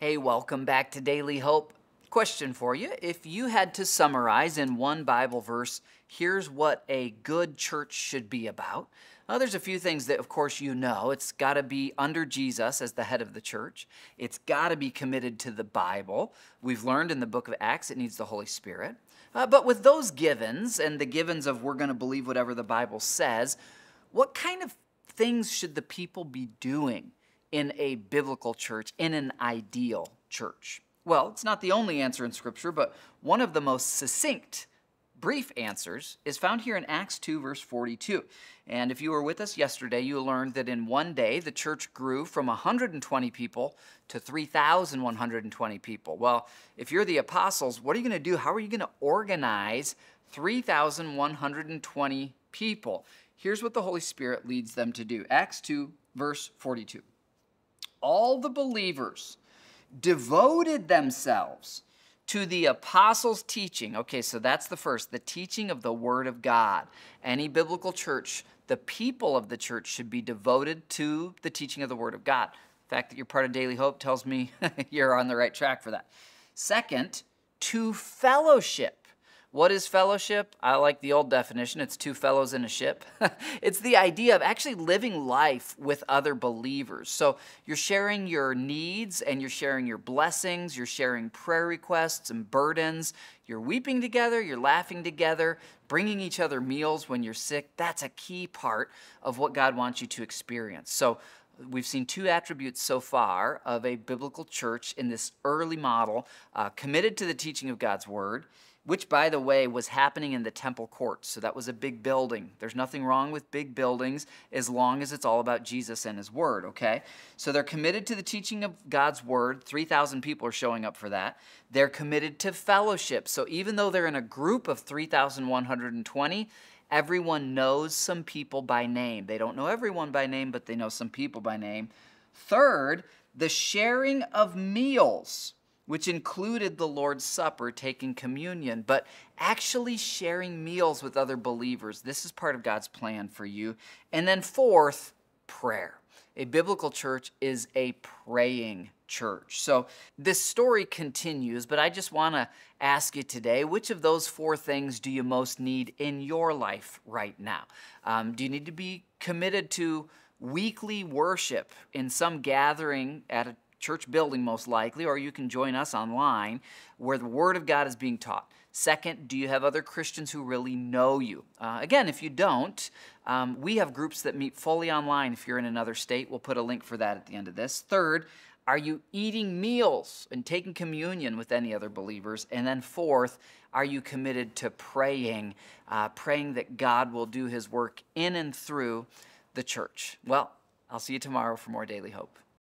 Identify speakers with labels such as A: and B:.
A: Hey, welcome back to Daily Hope. Question for you. If you had to summarize in one Bible verse, here's what a good church should be about. There's a few things that, of course, you know. It's got to be under Jesus as the head of the church. It's got to be committed to the Bible. We've learned in the book of Acts it needs the Holy Spirit. Uh, but with those givens and the givens of we're going to believe whatever the Bible says, what kind of things should the people be doing in a biblical church, in an ideal church? Well, it's not the only answer in Scripture, but one of the most succinct, brief answers is found here in Acts 2, verse 42. And if you were with us yesterday, you learned that in one day the church grew from 120 people to 3,120 people. Well, if you're the apostles, what are you going to do? How are you going to organize 3,120 people? Here's what the Holy Spirit leads them to do Acts 2, verse 42 all the believers devoted themselves to the apostles' teaching. Okay, so that's the first, the teaching of the Word of God. Any biblical church, the people of the church should be devoted to the teaching of the Word of God. The fact that you're part of Daily Hope tells me you're on the right track for that. Second, to fellowship. What is fellowship? I like the old definition. It's two fellows in a ship. it's the idea of actually living life with other believers. So you're sharing your needs and you're sharing your blessings, you're sharing prayer requests and burdens. You're weeping together, you're laughing together, bringing each other meals when you're sick. That's a key part of what God wants you to experience. So we've seen two attributes so far of a biblical church in this early model uh, committed to the teaching of God's word which, by the way, was happening in the temple courts. So that was a big building. There's nothing wrong with big buildings as long as it's all about Jesus and His Word, okay? So they're committed to the teaching of God's Word. 3,000 people are showing up for that. They're committed to fellowship. So even though they're in a group of 3,120, everyone knows some people by name. They don't know everyone by name, but they know some people by name. Third, the sharing of meals which included the Lord's Supper, taking communion, but actually sharing meals with other believers. This is part of God's plan for you. And then, fourth, prayer. A biblical church is a praying church. So this story continues, but I just want to ask you today which of those four things do you most need in your life right now? Um, do you need to be committed to weekly worship in some gathering at a church building most likely, or you can join us online where the Word of God is being taught. Second, do you have other Christians who really know you? Uh, again, if you don't, um, we have groups that meet fully online if you're in another state. We'll put a link for that at the end of this. Third, are you eating meals and taking communion with any other believers? And then fourth, are you committed to praying, uh, praying that God will do his work in and through the church? Well, I'll see you tomorrow for more Daily Hope.